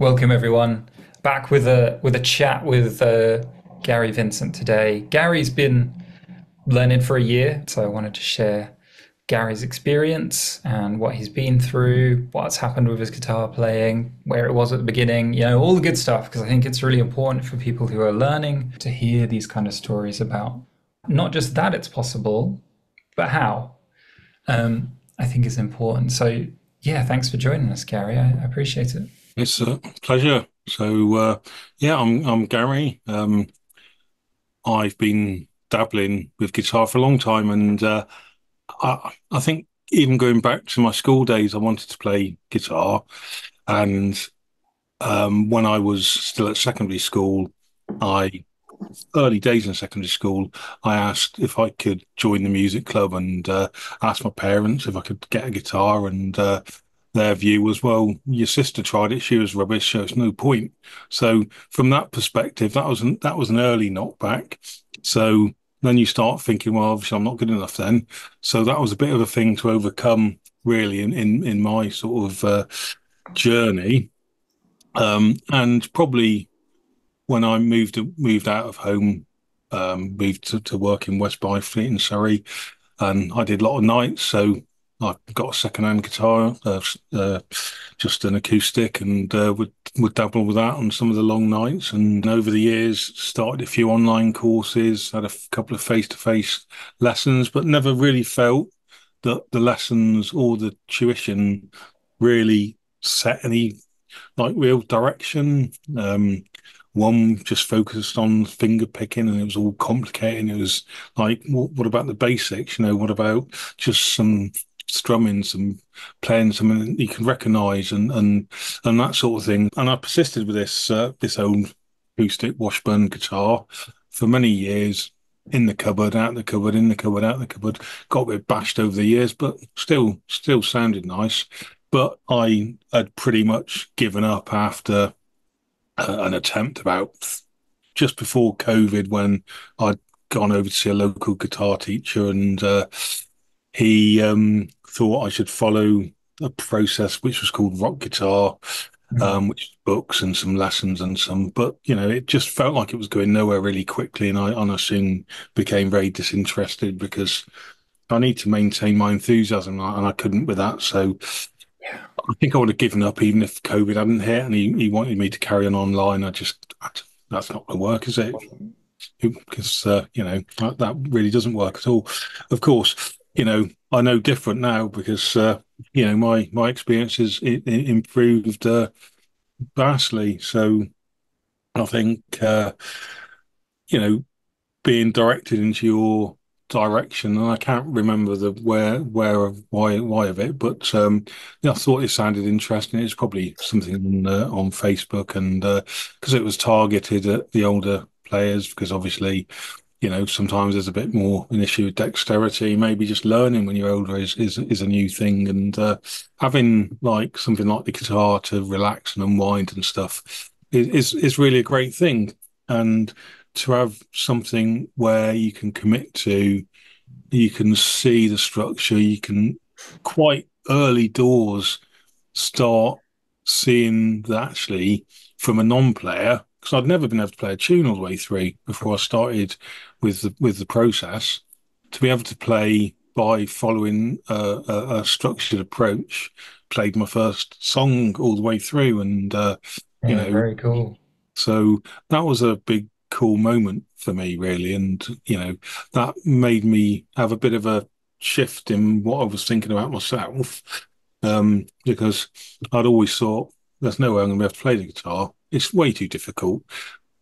Welcome everyone back with a with a chat with uh, Gary Vincent today. Gary's been learning for a year, so I wanted to share Gary's experience and what he's been through, what's happened with his guitar playing, where it was at the beginning, you know, all the good stuff because I think it's really important for people who are learning to hear these kind of stories about not just that it's possible, but how. Um, I think is important. So yeah, thanks for joining us, Gary. I, I appreciate it. It's a pleasure. So, uh, yeah, I'm I'm Gary. Um, I've been dabbling with guitar for a long time, and uh, I I think even going back to my school days, I wanted to play guitar. And um, when I was still at secondary school, I early days in secondary school, I asked if I could join the music club and uh, asked my parents if I could get a guitar and. Uh, their view was, well, your sister tried it, she was rubbish, so it's no point. So from that perspective, that was an, that was an early knockback. So then you start thinking, well, obviously I'm not good enough then. So that was a bit of a thing to overcome, really, in in, in my sort of uh, journey. Um, and probably when I moved moved out of home, um, moved to, to work in West Byfleet in Surrey, and I did a lot of nights. So I got a second-hand guitar, uh, uh, just an acoustic, and uh, would would dabble with that on some of the long nights. And over the years, started a few online courses, had a f- couple of face-to-face lessons, but never really felt that the lessons or the tuition really set any like real direction. Um, one just focused on finger picking and it was all complicated. It was like, what, what about the basics? You know, what about just some strumming some playing something you can recognize and and and that sort of thing. And i persisted with this uh, this old acoustic washburn guitar for many years in the cupboard out the cupboard in the cupboard out the cupboard. Got a bit bashed over the years but still still sounded nice. But i had pretty much given up after uh, an attempt about just before covid when i'd gone over to see a local guitar teacher and uh, he um, thought I should follow a process which was called rock guitar, mm-hmm. um, which books and some lessons and some, but you know, it just felt like it was going nowhere really quickly, and I, and I soon became very disinterested because I need to maintain my enthusiasm, and I couldn't with that. So I think I would have given up even if COVID hadn't hit, and he, he wanted me to carry on online. I just that's not going to work, is it? Because uh, you know that, that really doesn't work at all. Of course, you know, I know different now because uh, you know my my experience has improved uh, vastly. So I think uh, you know being directed into your direction, and I can't remember the where where of why why of it, but um, yeah, I thought it sounded interesting. It's probably something on, uh, on Facebook, and because uh, it was targeted at the older players, because obviously you know, sometimes there's a bit more an issue with dexterity. Maybe just learning when you're older is is, is a new thing, and uh, having like something like the guitar to relax and unwind and stuff is, is is really a great thing. And to have something where you can commit to, you can see the structure, you can quite early doors start seeing that actually from a non-player because I'd never been able to play a tune all the way through before I started with the with the process. To be able to play by following a, a, a structured approach, played my first song all the way through, and uh, you yeah, know, very cool. So that was a big cool moment for me, really, and you know that made me have a bit of a shift in what I was thinking about myself, um, because I'd always thought there's no way I'm going to be able to play the guitar it's way too difficult,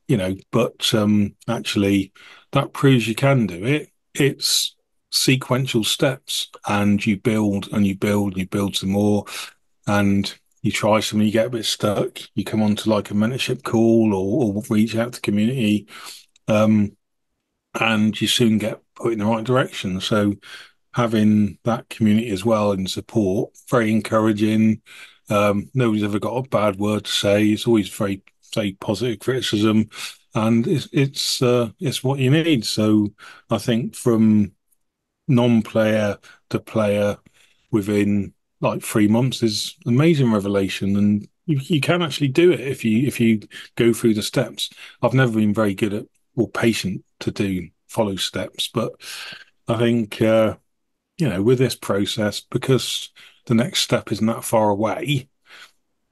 you know. But um, actually, that proves you can do it. It's sequential steps, and you build and you build, and you build some more, and you try something, you get a bit stuck, you come on to like a mentorship call or, or reach out to community, um, and you soon get put in the right direction. So having that community as well and support, very encouraging. Um, nobody's ever got a bad word to say. It's always very, very positive criticism, and it's it's uh, it's what you need. So I think from non-player to player within like three months is amazing revelation, and you, you can actually do it if you if you go through the steps. I've never been very good at or patient to do follow steps, but I think uh, you know with this process because the next step isn't that far away.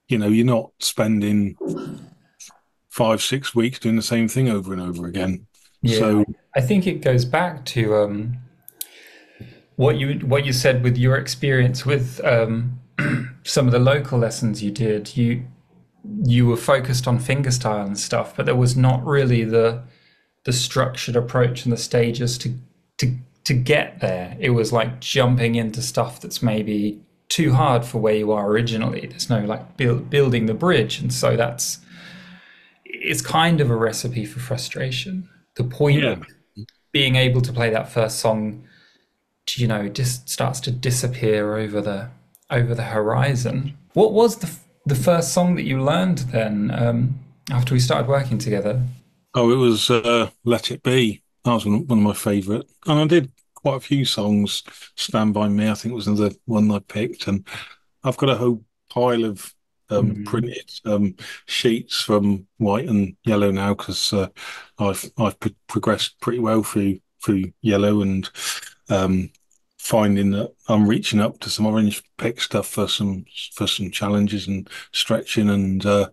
You know, you're not spending five six weeks doing the same thing over and over again. Yeah, so I think it goes back to um, what you what you said with your experience with um, some of the local lessons you did. You you were focused on fingerstyle and stuff, but there was not really the the structured approach and the stages to to to get there. It was like jumping into stuff that's maybe too hard for where you are originally. There's no like build, building the bridge, and so that's it's kind of a recipe for frustration. The point yeah. of being able to play that first song, you know, just starts to disappear over the over the horizon. What was the the first song that you learned then um, after we started working together? Oh, it was uh, "Let It Be." That was one of my favourite, and I did quite a few songs. "Stand by Me," I think it was another one I picked, and I've got a whole pile of um, mm. printed um, sheets from white and yellow now because uh, I've I've progressed pretty well through through yellow and um, finding that I'm reaching up to some orange pick stuff for some for some challenges and stretching and uh,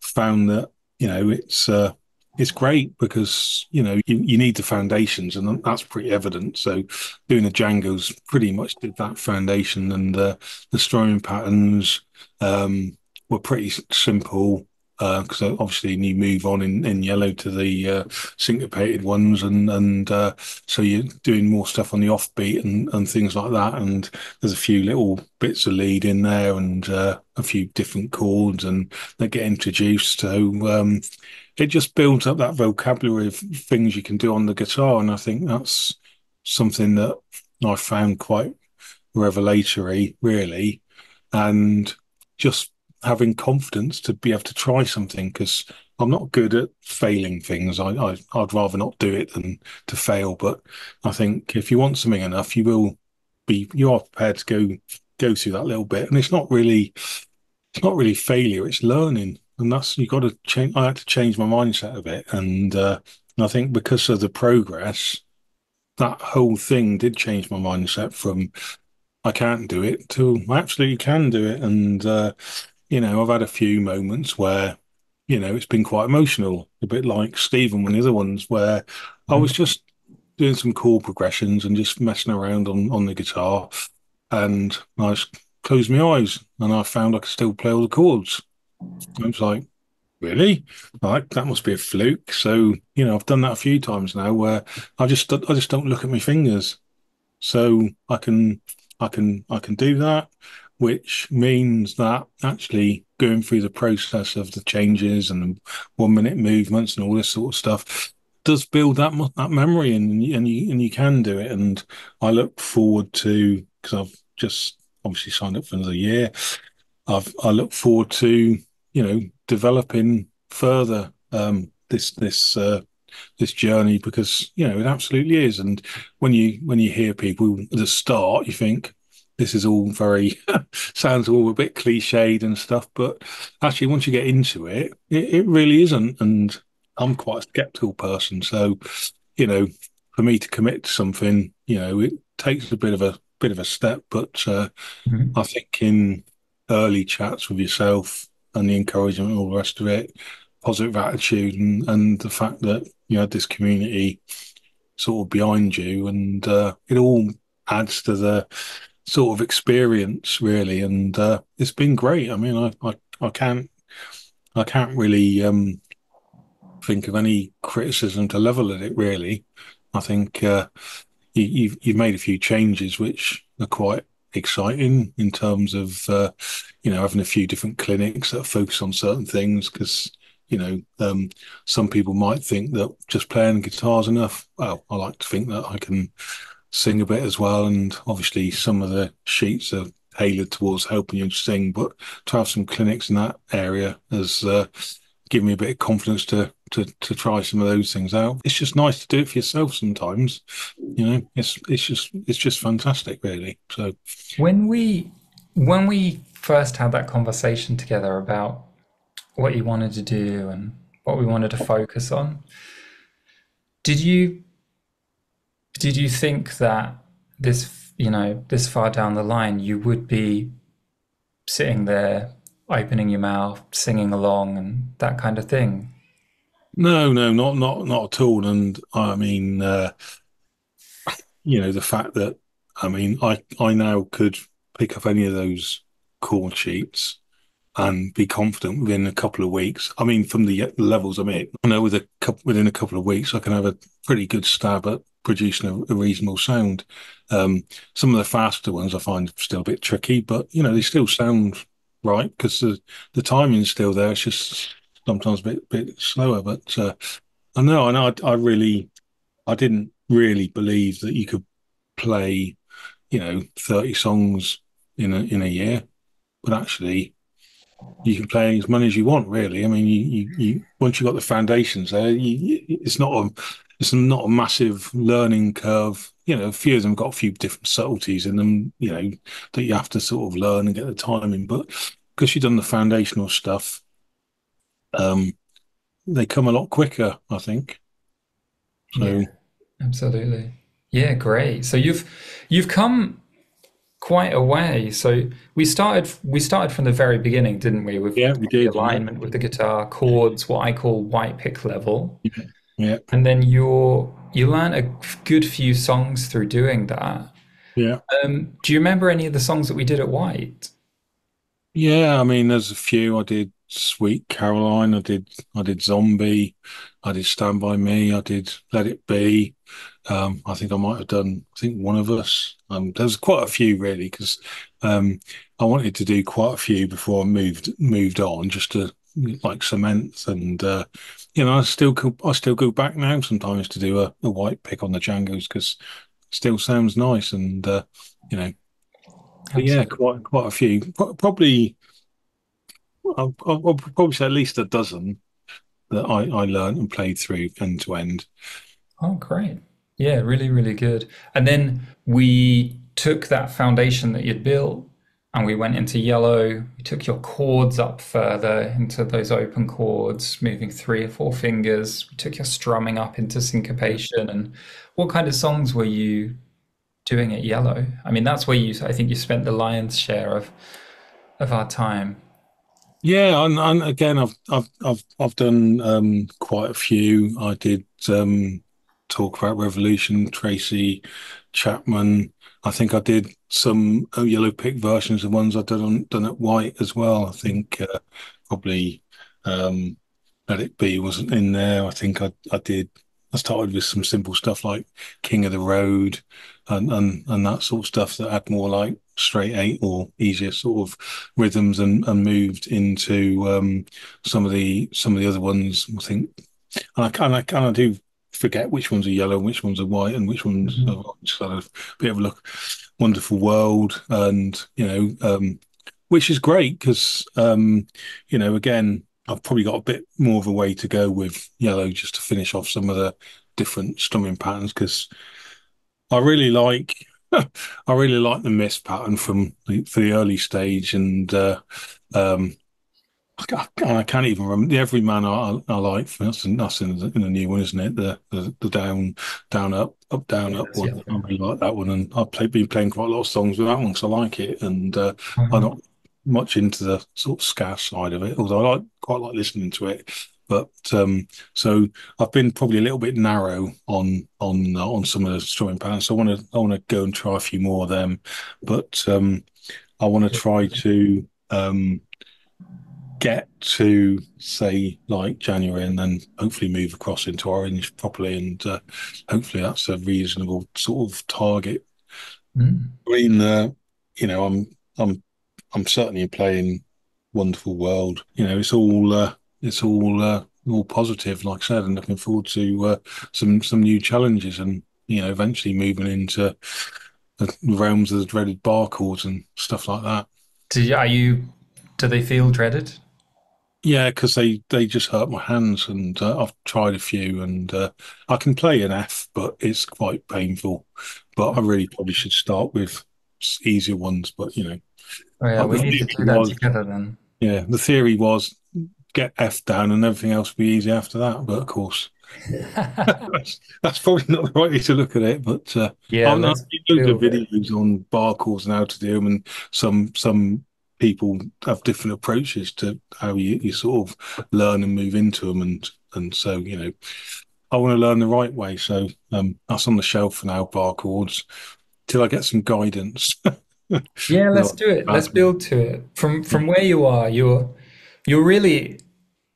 found that you know it's uh, it's great because you know you, you need the foundations and that's pretty evident. So doing the Django's pretty much did that foundation and uh, the strumming patterns um, were pretty simple because uh, obviously you move on in, in yellow to the uh, syncopated ones and and uh, so you're doing more stuff on the offbeat and, and things like that. And there's a few little bits of lead in there and uh, a few different chords and they get introduced. So um, it just builds up that vocabulary of things you can do on the guitar. And I think that's something that I found quite revelatory really. And just having confidence to be able to try something because I'm not good at failing things. I, I would rather not do it than to fail. But I think if you want something enough, you will be you are prepared to go go through that little bit. And it's not really it's not really failure. It's learning, and that's you got to change. I had to change my mindset a bit, and, uh, and I think because of the progress, that whole thing did change my mindset from I can't do it to I absolutely can do it, and uh, you know, I've had a few moments where, you know, it's been quite emotional, a bit like Stephen, one of the other ones where I mm. was just doing some chord progressions and just messing around on, on the guitar. And I just closed my eyes and I found I could still play all the chords. I was like, really? Like that must be a fluke. So, you know, I've done that a few times now where I just I just don't look at my fingers. So I can I can I can do that which means that actually going through the process of the changes and one minute movements and all this sort of stuff does build that that memory and and you and you can do it. And I look forward to because I've just obviously signed up for another year I've I look forward to you know developing further um, this this uh, this journey because you know it absolutely is. And when you when you hear people at the start you think this is all very sounds all a bit cliched and stuff, but actually, once you get into it, it, it really isn't. And I'm quite a skeptical person, so you know, for me to commit to something, you know, it takes a bit of a bit of a step. But uh, mm-hmm. I think in early chats with yourself and the encouragement and all the rest of it, positive attitude, and and the fact that you had this community sort of behind you, and uh, it all adds to the sort of experience really and uh, it's been great. I mean I, I i can't i can't really um think of any criticism to level at it really. I think uh you, you've you've made a few changes which are quite exciting in terms of uh, you know having a few different clinics that focus on certain things because you know um, some people might think that just playing guitar's enough well i like to think that i can sing a bit as well. And obviously, some of the sheets are tailored towards helping you sing, but to have some clinics in that area has uh, given me a bit of confidence to, to to try some of those things out. It's just nice to do it for yourself sometimes. You know, it's it's just it's just fantastic, really. So when we when we first had that conversation together about what you wanted to do and what we wanted to focus on, did you did you think that this you know this far down the line you would be sitting there opening your mouth, singing along, and that kind of thing? No, no, not not not at all. And I mean, uh, you know, the fact that I mean, I I now could pick up any of those chord sheets and be confident within a couple of weeks. I mean, from the levels I'm at, I know with a couple, within a couple of weeks, I can have a pretty good stab at producing a, a reasonable sound. Um, some of the faster ones I find still a bit tricky, but you know, they still sound right because the the timing's still there. It's just sometimes a bit bit slower. But uh, I know, know, I, I really, I didn't really believe that you could play, you know, thirty songs in a in a year, but actually you can play as many as you want. Really, I mean, you you, you once you've got the foundations there, you, it's not a it's not a massive learning curve. You know, a few of them got a few different subtleties in them. You know that you have to sort of learn and get the timing, but because you've done the foundational stuff, um, they come a lot quicker. I think. So. Yeah, absolutely. Yeah, great. So you've you've come quite a way. So we started we started from the very beginning, didn't we? With yeah, we did. alignment yeah. with the guitar, chords, what I call white pick level. Yeah. Yeah. And then you you learn a good few songs through doing that. Yeah. Um, do you remember any of the songs that we did at White? Yeah, I mean, there's a few. I did Sweet Caroline. I did. I did Zombie. I did Stand by Me. I did Let It Be. Um, I think I might have done. I think one of us. Um, there's quite a few really because um, I wanted to do quite a few before I moved moved on, just to like cement and uh, you know I still I still go back now sometimes to do a, a white pick on the Djangos because still sounds nice and uh, you know. Yeah, quite quite a few. Probably, I'll, I'll probably say at least a dozen that I, I learned and played through end to end. Oh, great. Yeah, really, really good. And then we took that foundation that you'd built and we went into yellow. We took your chords up further into those open chords, moving three or four fingers. We took your strumming up into syncopation. And what kind of songs were you doing at yellow? I mean, that's where you, I think you spent the lion's share of, of our time. Yeah, and, and again, I've I've I've I've done um, quite a few. I did um, talk about Revolution, Tracy Chapman. I think I did some uh, yellow pick versions of ones I've done done at White as well. I think uh, probably um, Let It Be wasn't in there. I think I I did. I started with some simple stuff like King of the Road and and, and that sort of stuff that had more like straight eight or easier sort of rhythms and, and moved into um, some of the some of the other ones. I think and I kind of kind of do forget which ones are yellow and which ones are white and which ones mm-hmm. are just kind of bit of a look wonderful world and you know um, which is great because um, you know again I've probably got a bit more of a way to go with yellow just to finish off some of the different strumming patterns because I really like I really like the mist pattern from the, for the early stage and uh, um, I can't even remember the everyman I, I like. That's, that's in the, in the new one, isn't it? The, the the down, down, up, up, down, up one. Yeah. I really like that one, and I've played, been playing quite a lot of songs with that one because I like it, and uh, mm-hmm. I'm not much into the sort of ska side of it, although I like quite like listening to it. But um, so I've been probably a little bit narrow on on uh, on some of the strumming patterns. So I want to I want to go and try a few more of them, but um, I want to try to um, get to say like January and then hopefully move across into orange properly and uh, hopefully that's a reasonable sort of target. Mm. I mean, uh, you know, I'm I'm I'm certainly playing Wonderful World. You know, it's all uh, it's all uh, all positive. Like I said, and looking forward to uh, some some new challenges and you know eventually moving into the realms of the dreaded bar chords and stuff like that. Do you, are you? Do they feel dreaded? Yeah, because they they just hurt my hands, and uh, I've tried a few, and uh, I can play an F, but it's quite painful. But I really probably should start with easier ones. But you know, Oh, yeah, Like, we the need to theory do that was- together then. Yeah, the theory was get F down and everything else will be easy after that. But of course, that's, that's probably not the right way to look at it. But uh, yeah, I'm not let's loads of build it. videos on bar calls and how to do them, and some some people have different approaches to how you, you sort of learn and move into them, and and so you know, I want to learn the right way. So um, that's on the shelf for now, bar chords, till I get some guidance. Yeah, let's do it. Let's build to it. From from where you are, you're you're really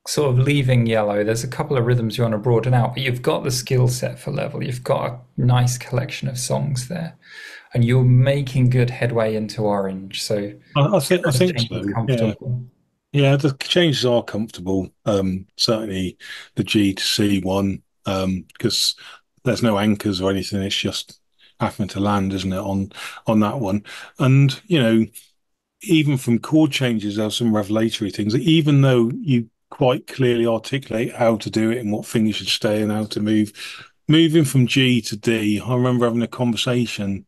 sort of leaving yellow. There's a couple of rhythms you want to broaden out, but you've got the skill set for level. You've got a nice collection of songs there, and you're making good headway into orange. So I, I think I think so. Yeah. Yeah, the changes are comfortable. Um, certainly the G to C one, um, because there's no anchors or anything. It's just having to land, isn't it, on on that one? And you know, even from chord changes, there's some revelatory things. Even though you quite clearly articulate how to do it and what fingers should stay and how to move, moving from G to D. I remember having a conversation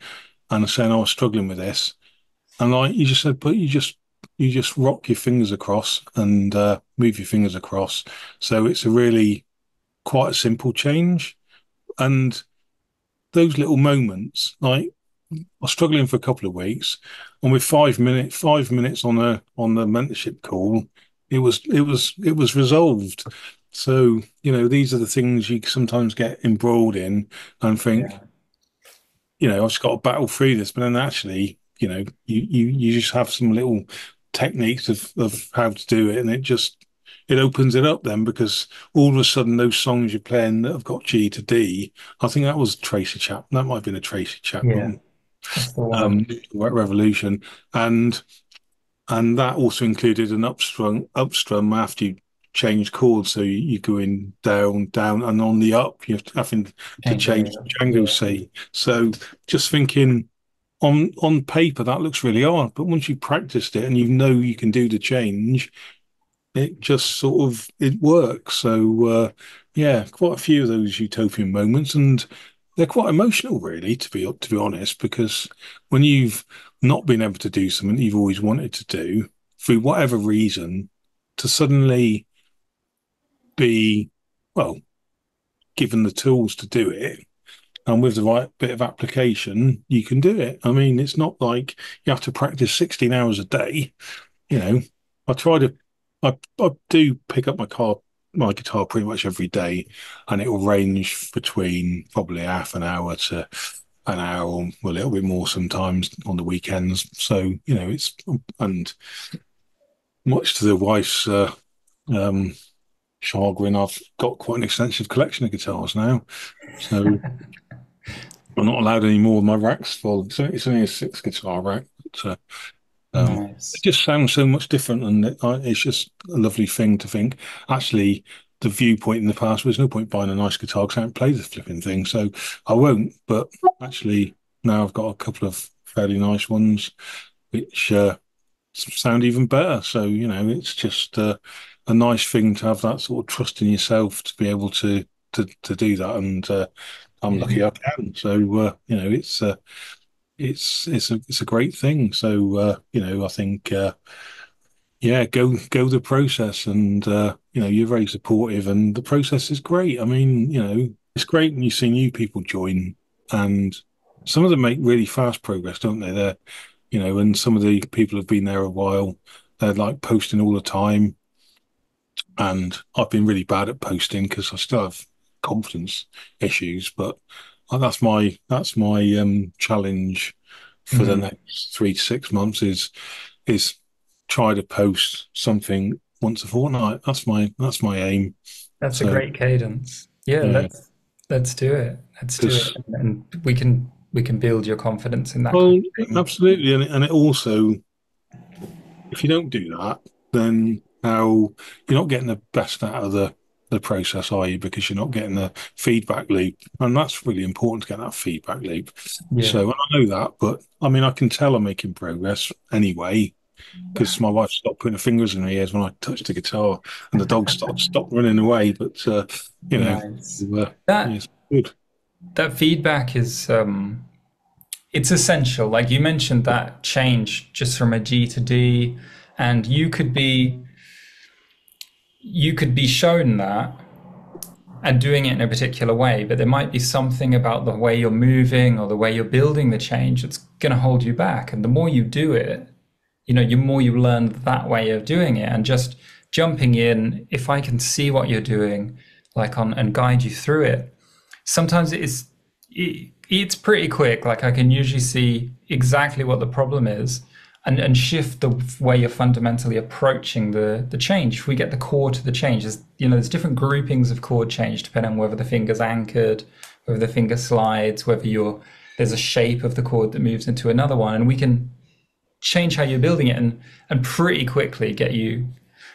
and saying I was struggling with this, and like you just said, but you just you just rock your fingers across and uh, move your fingers across. So it's a really quite a simple change. And those little moments, like I was struggling for a couple of weeks, and with five minutes, five minutes on a on the mentorship call, it was it was it was resolved. So you know these are the things you sometimes get embroiled in and think, Yeah. You know, I've just got to battle through this. But then actually, you know, you you you just have some little techniques of of how to do it, and it just it opens it up then because all of a sudden those songs you're playing that have got G to D, I think that was Tracy Chap. That might have been a Tracy Yeah. Chapman That's um, Revolution, and and that also included an upstrum upstrum after you change chords, so you, you go in down, down, and on the up you're having to Change. Django. C. So just thinking on on paper that looks really hard, but once you practiced it and you know you can do the change, it just sort of it works. So uh, yeah, quite a few of those utopian moments, and they're quite emotional, really, to be to be honest, because when you've not been able to do something you've always wanted to do for whatever reason, to suddenly be well given the tools to do it and with the right bit of application you can do it. I mean it's not like you have to practice 16 hours a day you know. I try to i, I do pick up my car my guitar pretty much every day and it will range between probably half an hour to an hour or a little bit more sometimes on the weekends. So you know it's and much to the wife's uh, um chagrin i've got quite an extensive collection of guitars now so I'm not allowed any more of my racks full. It's only, it's only a six guitar rack. But, uh, um, Nice. it just sounds so much different, and it, it's just a lovely thing to think. Actually, the viewpoint in the past was no point buying a nice guitar because I haven't played the flipping thing, so I won't. But actually, now I've got a couple of fairly nice ones, which uh, sound even better. So you know, it's just uh, a nice thing to have that sort of trust in yourself to be able to to to do that, and uh, I'm lucky I can. So uh, you know, it's uh, it's it's a it's a great thing. So uh, you know, I think uh, yeah, go go the process, and uh, you know, you're very supportive, and the process is great. I mean, you know, it's great when you see new people join, and some of them make really fast progress, don't they? They're you know, and some of the people have been there a while. They're like posting all the time, and I've been really bad at posting because I still have confidence issues, but uh, that's my that's my um, challenge for the Mhm. next three to six months is is try to post something once a fortnight. That's my that's my aim. That's a great cadence. Yeah, Yeah. let's let's do it. Let's do it, and we can we can build your confidence in that. Well, kind of thing. absolutely, and it, and it also, if you don't do that, then how you're not getting the best out of the the process, are you? Because you're not getting the feedback loop, and that's really important to get that feedback loop. Yeah. So I know that, but I mean, I can tell I'm making progress anyway because my wife stopped putting her fingers in her ears when I touched the guitar, and the dog stopped stopped running away. But uh, you know, Nice. uh, That it's good. That feedback is um it's essential. Like you mentioned that change just from a G to D, and you could be you could be shown that and doing it in a particular way, but there might be something about the way you're moving or the way you're building the change that's going to hold you back. And the more you do it, you know, the more you learn that way of doing it and just jumping in. If I can see what you're doing, like on and guide you through it, sometimes it's it, it's pretty quick. Like I can usually see exactly what the problem is and, and shift the way you're fundamentally approaching the, the change. If we get the core to the change, there's, you know, there's different groupings of chord change depending on whether the finger's anchored, whether the finger slides, whether you're, there's a shape of the chord that moves into another one. And we can change how you're building it and, and pretty quickly get you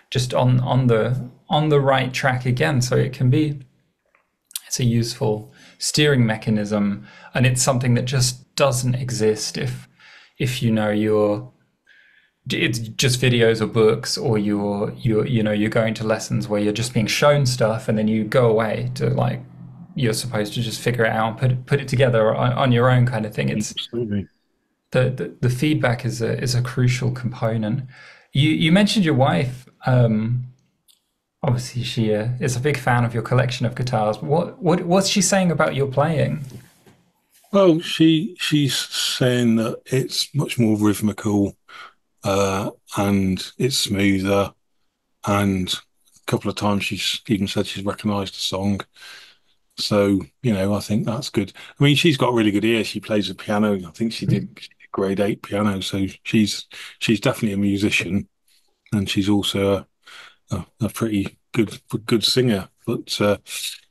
just on, on the, on the right track again. So it can be, it's a useful steering mechanism and it's something that just doesn't exist if, if you know you're it's just videos or books or you're you're you know you're going to lessons where you're just being shown stuff and then you go away to like you're supposed to just figure it out put it, put it together on, on your own kind of thing it's Absolutely. the, the the feedback is a is a crucial component you you mentioned your wife um obviously she uh, is a big fan of your collection of guitars what what what's she saying about your playing Well, she she's saying that it's much more rhythmical, uh, and it's smoother. And a couple of times she's even said she's recognised the song. So, you know, I think that's good. I mean, she's got a really good ear. She plays the piano. I think she did, she did grade eight piano. So she's she's definitely a musician, and she's also a, a, a pretty good good singer. But uh,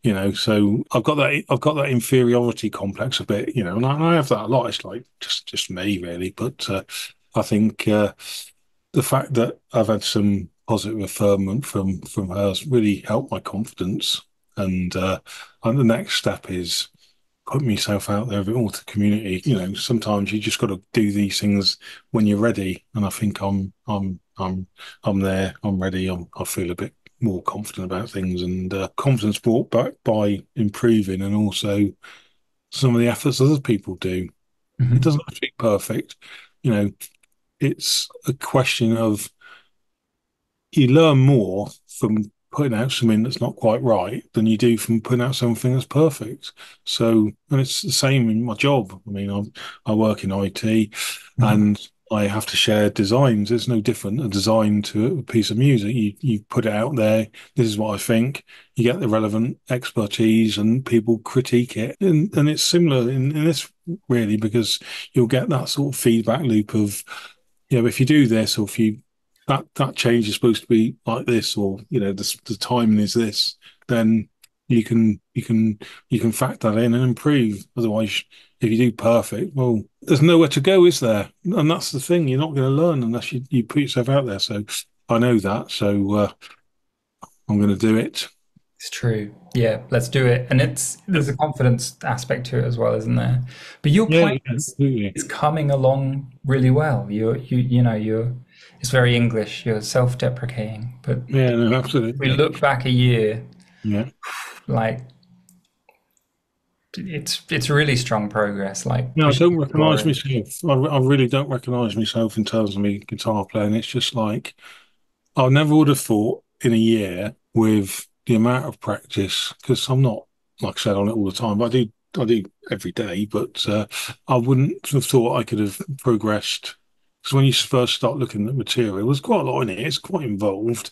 you know, so I've got that I've got that inferiority complex a bit, you know, and I, and I have that a lot. It's like just just me really, but uh, I think uh, the fact that I've had some positive affirmation from from her has really helped my confidence. And uh, and the next step is put myself out there a bit more to the community. You know, sometimes you just got to do these things when you're ready, and I think I'm I'm I'm I'm there. I'm ready. I'm, I feel a bit more confident about things, and uh, confidence brought back by improving, and also some of the efforts other people do. It Mhm. doesn't have to be perfect. You know, it's a question of you learn more from putting out something that's not quite right than you do from putting out something that's perfect. So, and it's the same in my job. I mean, I I work in IT Mhm. and I have to share designs. It's no different a design to a piece of music. You you put it out there. This is what I think. You get the relevant expertise, and people critique it. And and it's similar in, in this really because you'll get that sort of feedback loop of, you know, if you do this or if you that that change is supposed to be like this, or you know, the the timing is this, then you can you can you can factor that in and improve. Otherwise, if you do perfect, well, there's nowhere to go, is there? And that's the thing. You're not going to learn unless you, you put yourself out there. So I know that. So uh, I'm going to do it. It's true. Yeah, let's do it. And it's there's a confidence aspect to it as well, isn't there? But your Yeah, playing is, is coming along really well. You're you you know, you're it's very English, you're self-deprecating. But Yeah, no, if we look back a year, Yeah. like it's it's really strong progress, like No, I don't recognise myself. I, I really don't recognise myself in terms of me guitar playing. It's just like I never would have thought in a year with the amount of practice, because I'm not, like I said, on it all the time, but I do, I do every day, but uh, I wouldn't have thought I could have progressed. Because when you first start looking at material, there's quite a lot in it. It's quite involved,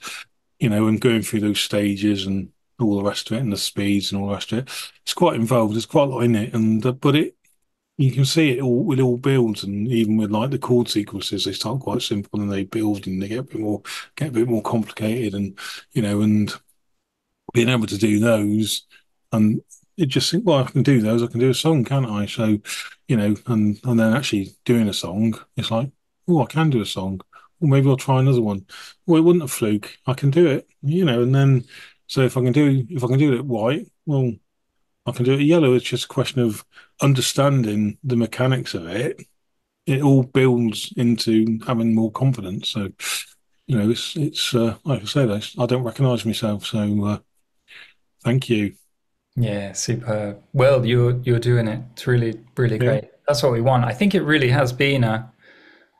you know, and going through those stages and all the rest of it and the speeds and all the rest of it. It's quite involved. There's quite a lot in it. And, uh, but it, you can see it all, it all builds. And even with like the chord sequences, they start quite simple and they build and they get a bit more, get a bit more complicated and, you know, and, being able to do those and it just think, well, I can do those, I can do a song, can't I? So, you know, and and then actually doing a song, it's like, oh, I can do a song. Well, maybe I'll try another one. Well, it wasn't a fluke. I can do it, you know, and then so if I can do if I can do it white, well, I can do it yellow. It's just a question of understanding the mechanics of it. It all builds into having more confidence. So, you know, it's it's uh, like I say, I, I don't recognise myself. So, uh, thank you. Yeah, superb. Well, you're you're doing it. It's really, really Yeah. great. that's what we want. I think it really has been a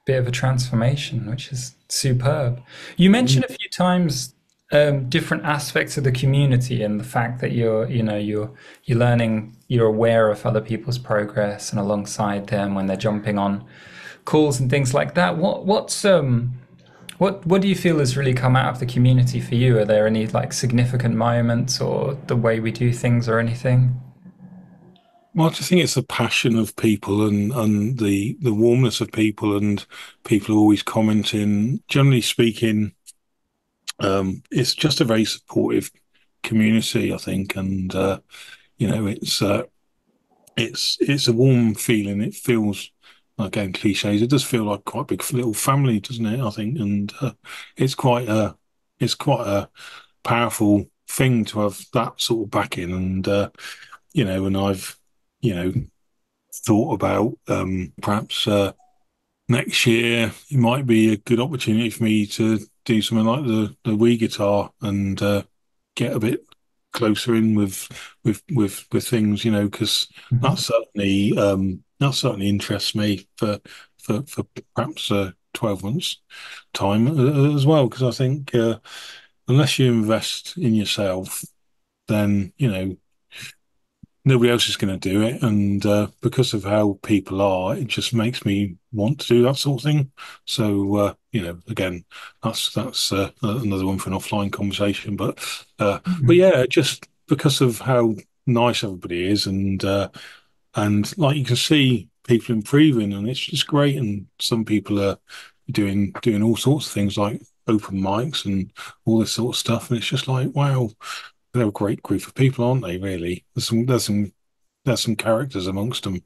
bit of a transformation, which is superb. You mentioned a few times um, different aspects of the community and the fact that you're, you know, you're you're learning, you're aware of other people's progress and alongside them when they're jumping on calls and things like that. What what's um what what do you feel has really come out of the community for you? Are there any like significant moments or the way we do things or anything? Well, I think it's the passion of people and, and the the warmness of people and people are always commenting. Generally speaking, um, it's just a very supportive community, I think, and uh, you know, it's uh, it's it's a warm feeling. It feels again cliches. It does feel like quite a big little family, doesn't it? I think, and uh, it's quite a it's quite a powerful thing to have that sort of backing, and uh, you know, and I've you know thought about um, perhaps uh, next year it might be a good opportunity for me to do something like the the Wii guitar and uh, get a bit closer in with with with with things, you know, because mm-hmm. that certainly um, that certainly interests me for for for perhaps uh, twelve months time uh, as well. Because I think uh, unless you invest in yourself, then you know nobody else is going to do it. And uh, because of how people are, it just makes me want to do that sort of thing. So, uh, you know, again, that's that's uh, another one for an offline conversation. But mm-hmm. but yeah, just because of how nice everybody is, and uh, and like you can see people improving, and it's just great. And some people are doing doing all sorts of things like open mics and all this sort of stuff, and it's just like wow they're a great group of people, aren't they? Really, there's some there's some there's some characters amongst them,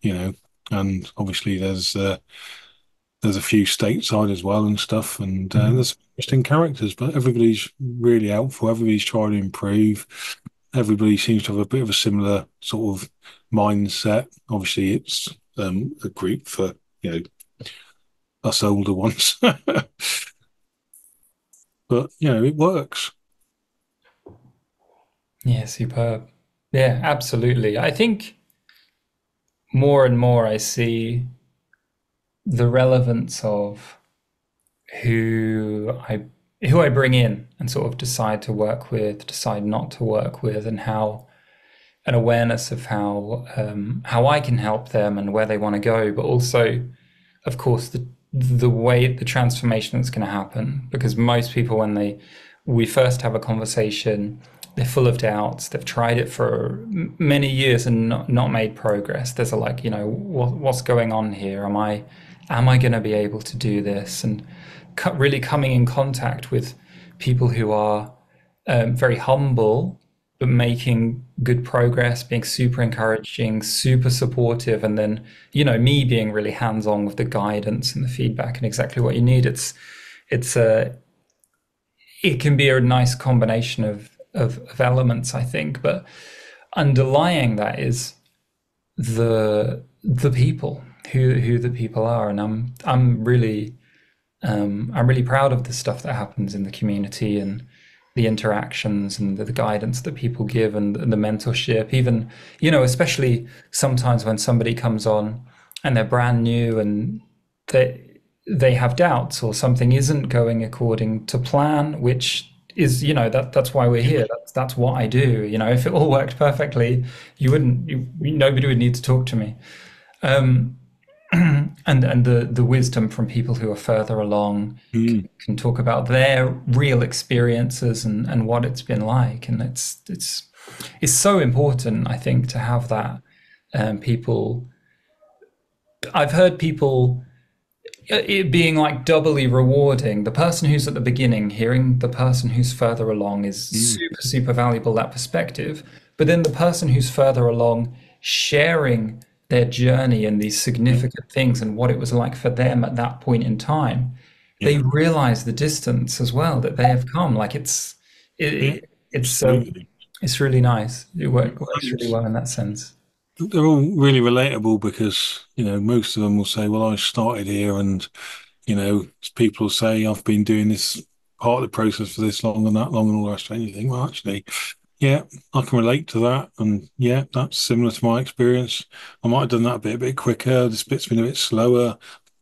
you know, and obviously there's uh, there's a few stateside as well and stuff, and uh, mm-hmm. there's interesting characters. But everybody's really helpful. Everybody's trying to improve. Everybody seems to have a bit of a similar sort of mindset. Obviously, it's um, a group for you know us older ones, but you know it works. Yeah, superb. Yeah, absolutely. I think more and more I see the relevance of who I who I bring in and sort of decide to work with, decide not to work with, and how an awareness of how um, how I can help them and where they want to go, but also, of course, the the way the transformation that's going to happen. Because most people, when they we first have a conversation, they're full of doubts. They've tried it for many years and not, not made progress. There's a like, you know, what, what's going on here? Am I, am I going to be able to do this? And really coming in contact with people who are um, very humble but making good progress, being super encouraging, super supportive, and then you know me being really hands on with the guidance and the feedback and exactly what you need. It's it's a it can be a nice combination of of, of elements, I think. But underlying that is the the people who who the people are, and I'm I'm really um, I'm really proud of the stuff that happens in the community and the interactions and the, the guidance that people give and, and, the mentorship. Even you know, especially sometimes when somebody comes on and they're brand new and they they have doubts or something isn't going according to plan, which is you know that that's why we're here. That's that's what i do. You know if it all worked perfectly you wouldn't you, nobody would need to talk to me. Um, and and the the wisdom from people who are further along mm. can, can, talk about their real experiences and and what it's been like. And it's it's it's so important i think to have that um, people. I've heard people Uh, it being like doubly rewarding. The person who's at the beginning, hearing the person who's further along is mm. super, super valuable, that perspective. But then the person who's further along sharing their journey and these significant things and what it was like for them at that point in time, yeah. they realize the distance as well that they have come. Like it's, it, yeah. it's um, so, it's really nice. It works really well in that sense they're all really relatable because you know most of them will say, "Well, I started here," and you know people say, "I've been doing this part of the process for this long and that long and all the rest of anything." Well, actually, yeah, I can relate to that, and yeah, that's similar to my experience. I might have done that a bit a bit quicker. This bit's been a bit slower.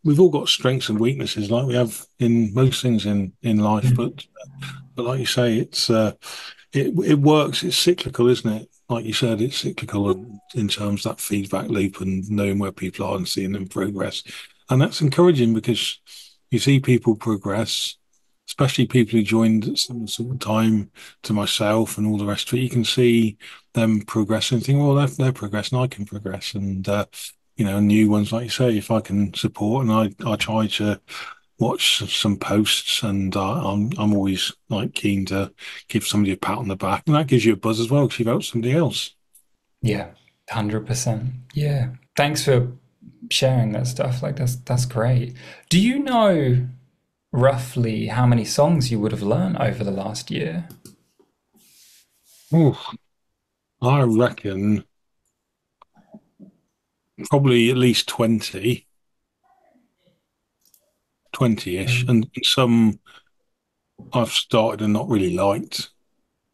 We've all got strengths and weaknesses, like we have in most things in in life. Mm. But but like you say, it's uh, it it works. It's cyclical, isn't it? Like you said, it's cyclical in, terms of that feedback loop and knowing where people are and seeing them progress, and that's encouraging because you see people progress especially people who joined at some sort of time to myself and all the rest of it, you can see them progressing. Think, well, they're, they're progressing, I can progress, and uh, you know, new ones like you say, if I can support, and I I try to watch some posts, and uh, I'm I'm always like keen to give somebody a pat on the back, and that gives you a buzz as well because you've helped somebody else. Yeah, hundred percent. Yeah, thanks for sharing that stuff. Like that's that's great. Do you know roughly how many songs you would have learned over the last year? Ooh, I reckon probably at least 20. 20-ish mm. and some I've started and not really liked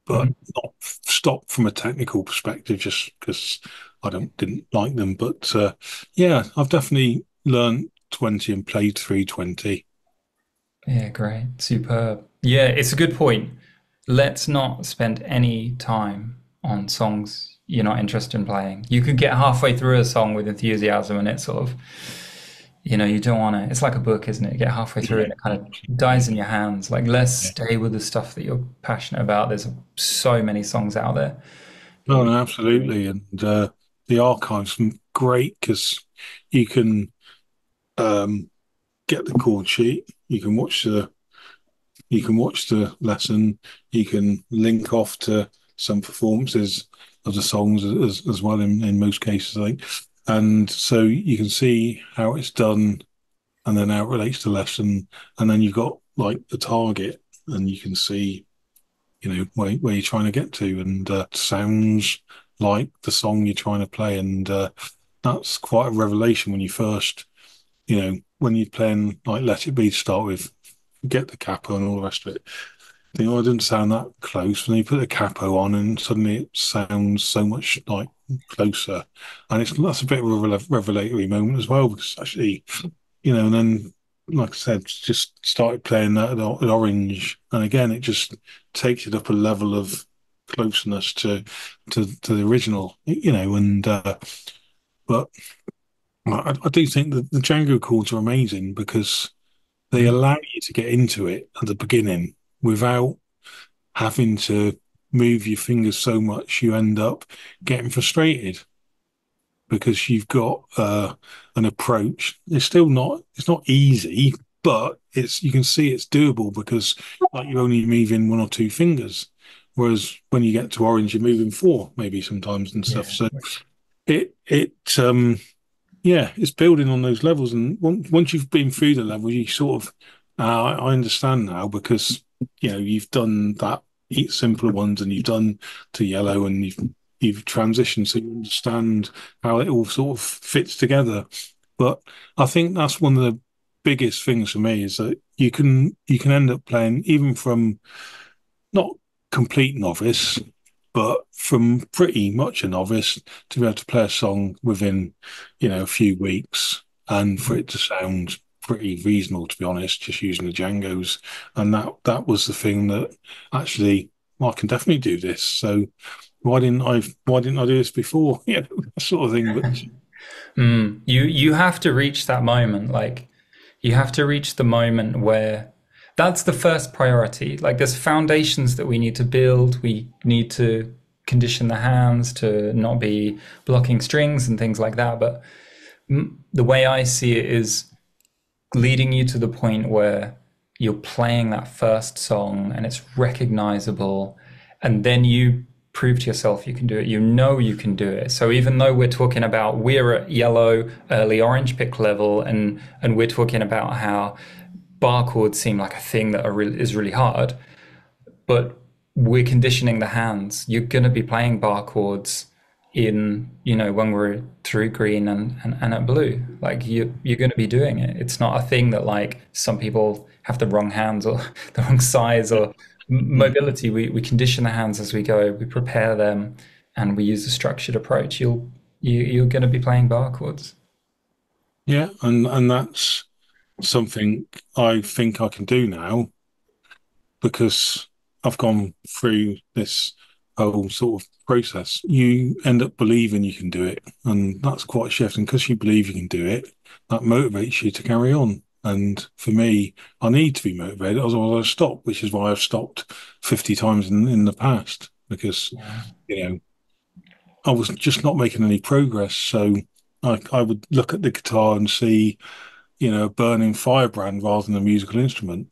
but mm. not stopped from a technical perspective just because I don't didn't like them but uh, yeah I've definitely learned 20 and played 320 yeah, great. Superb. Yeah, it's a good point. Let's not spend any time on songs you're not interested in playing. You could get halfway through a song with enthusiasm and it sort of, you know, you don't want to. It's like a book, isn't it? You get halfway through yeah. and it kind of dies in your hands. Like, let's stay with the stuff that you're passionate about. There's so many songs out there. Oh, no, absolutely. And uh, the archive's are great because you can um, get the chord sheet you can watch the you can watch the lesson. You can link off to some performances of the songs as, as well in, in most cases, I think. And so you can see how it's done and then how it relates to lesson. And then you've got like the target and you can see, you know, where, where you're trying to get to and uh, sounds like the song you're trying to play. And uh, that's quite a revelation when you first, you know, when you're playing like Let It Be to start with, get the capo and all the rest of it. I think, oh, it didn't sound that close. And you put the capo on, and suddenly it sounds so much like closer. And it's that's a bit of a revelatory moment as well, because actually, you know, and then like I said, just started playing that at, Orange, and again, it just takes it up a level of closeness to to to the original, you know, and uh, but I, I do think that the Django chords are amazing because they allow you to get into it at the beginning without having to move your fingers so much you end up getting frustrated because you've got uh, an approach. It's still not it's not easy, but it's you can see it's doable because like you're only moving one or two fingers, whereas when you get to orange, you're moving four maybe sometimes and stuff. Yeah. So it it um yeah, it's building on those levels, and once you've been through the level, you sort of uh, I understand now because you know you've done that simpler ones, and you've done to yellow, and you've you've transitioned, so you understand how it all sort of fits together. But I think that's one of the biggest things for me is that you can you can end up playing even from not complete novice but from pretty much a novice to be able to play a song within, you know, a few weeks and for it to sound pretty reasonable, to be honest, just using the Djangos. And that that was the thing that actually well, I can definitely do this. So why didn't I why didn't I do this before? Yeah, that sort of thing. But mm, you you have to reach that moment. Like you have to reach the moment where that's the first priority. Like there's foundations that we need to build. We need to condition the hands to not be blocking strings and things like that. But the way I see it is leading you to the point where you're playing that first song and it's recognizable and then you prove to yourself you can do it you know you can do it so even though we're talking about we're at yellow early orange pick level and and we're talking about how bar chords seem like a thing that is really hard, but we're conditioning the hands. You're going to be playing bar chords in, you know, when we're through green and, and, and at blue. Like you, you're going to be doing it. It's not a thing that like some people have the wrong hands or the wrong size or hmm. mobility, we, we condition the hands as we go, we prepare them, and we use a structured approach. You'll you, you're going to be playing bar chords. Yeah, and and that's something I think I can do now because I've gone through this whole sort of process. You end up believing you can do it, and that's quite shifting because you believe you can do it. That motivates you to carry on. And for me, I need to be motivated, otherwise I stop, which is why I've stopped 50 times in, in the past because, yeah. you know, I was just not making any progress. So I, I would look at the guitar and see, you know, a burning firebrand rather than a musical instrument.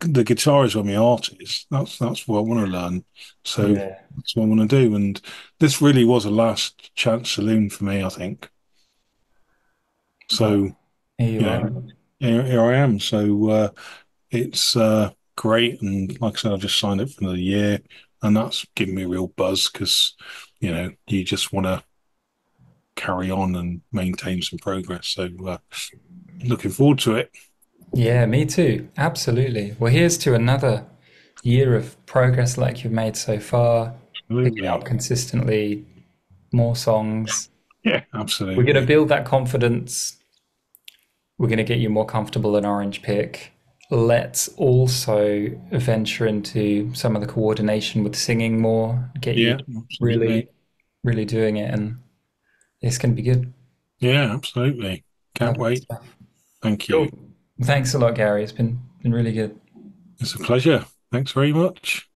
The guitar is where my art is. That's that's what I want to learn. So yeah. that's what I want to do. And this really was a last chance saloon for me, I think. So here you yeah, here, here, I am. So uh, it's uh, great, and like I said, I just signed up for another year, and that's given me a real buzz because you know you just want to carry on and maintain some progress. So uh, looking forward to it. Yeah, me too. Absolutely. Well, here's to another year of progress like you've made so far. Absolutely. Picking up consistently, more songs. Yeah, absolutely. We're going to build that confidence. We're going to get you more comfortable in Orange Pick. Let's also venture into some of the coordination with singing more, get yeah, you absolutely. really, really doing it. And it's going to be good. Yeah, absolutely. Can't wait. Thank you. Cool. Thanks a lot, Gary. It's been been really good. It's a pleasure. Thanks very much.